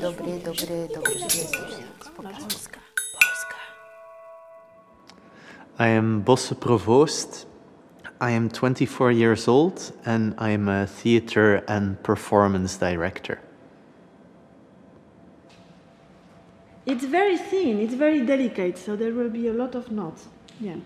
Dobry, dobry, dobry. I am Bosse Provoost. I am 24 years old and I am a theater and performance director. It's very thin, it's very delicate, so there will be a lot of knots. Yeah.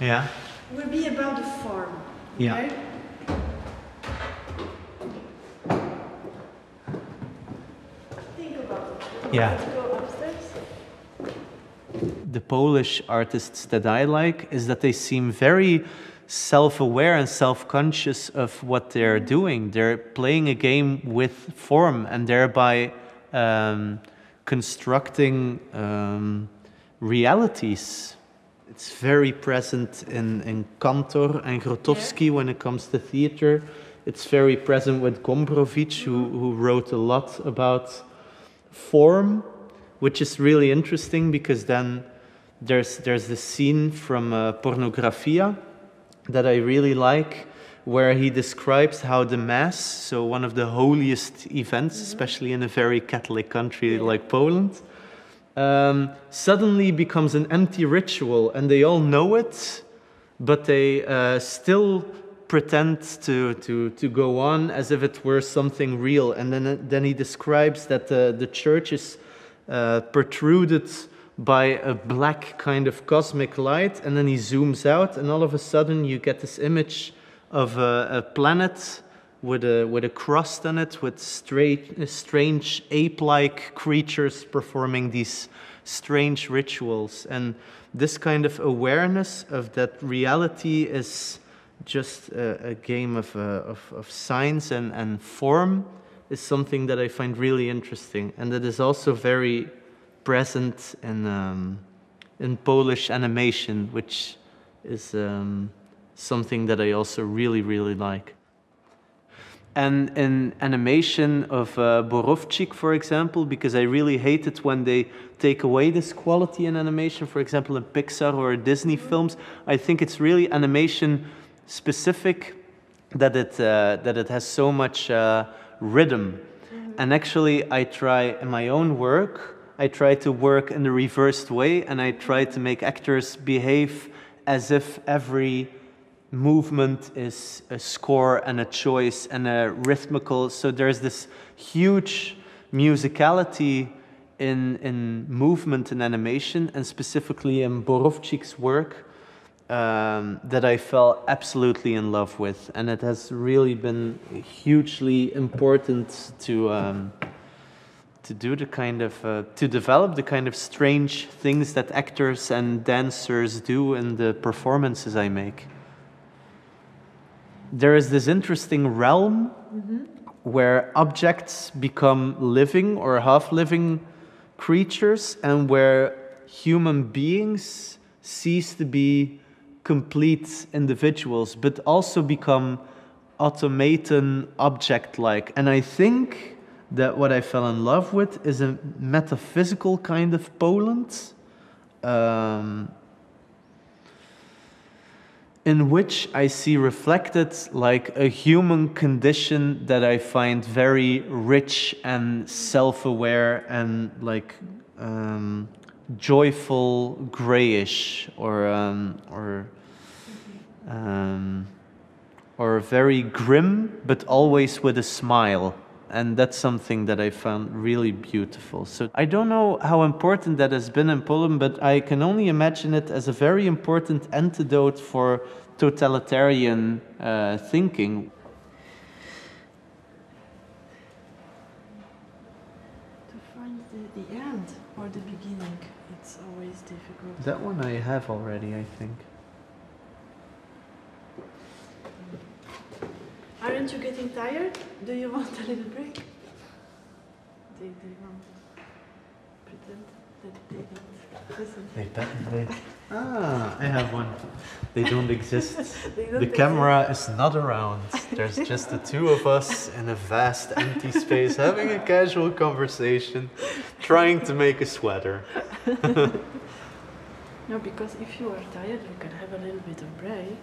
Yeah. will be about the form. Yeah. okay? Think about it. Yeah. Let's go upstairs. The Polish artists that I like is that they seem very self aware and self conscious of what they're doing. They're playing a game with form and thereby um, constructing um, realities. It's very present in, in Kantor and Grotowski when it comes to theater. It's very present with Gombrowicz, who, who wrote a lot about form, which is really interesting because then there's there's this scene from uh, Pornografia that I really like, where he describes how the mass, so one of the holiest events, especially in a very Catholic country like Poland, um, suddenly becomes an empty ritual, and they all know it, but they uh, still pretend to, to, to go on as if it were something real. And then, then he describes that the, the church is uh, protruded by a black kind of cosmic light, and then he zooms out, and all of a sudden you get this image of a, a planet with a, with a crust on it, with straight, strange ape like creatures performing these strange rituals. And this kind of awareness of that reality is just a, a game of, uh, of, of science and, and form is something that I find really interesting. And that is also very present in, um, in Polish animation, which is um, something that I also really, really like. And in animation of uh, Borowczyk, for example, because I really hate it when they take away this quality in animation, for example, in Pixar or Disney films. I think it's really animation specific that it, uh, that it has so much uh, rhythm. And actually, I try in my own work, I try to work in the reversed way and I try to make actors behave as if every movement is a score and a choice and a rhythmical. So there's this huge musicality in, in movement and animation, and specifically in Borowczyk's work, um, that I fell absolutely in love with. And it has really been hugely important to. Um, to do the kind of uh, to develop the kind of strange things that actors and dancers do in the performances I make there is this interesting realm where objects become living or half living creatures and where human beings cease to be complete individuals but also become automaton object like and i think that what i fell in love with is a metaphysical kind of poland um, in which I see reflected like a human condition that I find very rich and self aware and like um, joyful, grayish, or, um, or, um, or very grim, but always with a smile. And that's something that I found really beautiful. So I don't know how important that has been in Poland, but I can only imagine it as a very important antidote for totalitarian uh, thinking. To find the, the end or the beginning. It's always difficult. That one I have already, I think. Aren't you getting tired? Do you want a little break? They, they want pretend that they don't listen. They bet- they- Ah, I have one. They don't exist. They don't The exist. camera is not around. There's just the two of us in a vast empty space having a casual conversation, trying to make a sweater. No, because if you are tired, you can have a little bit of break.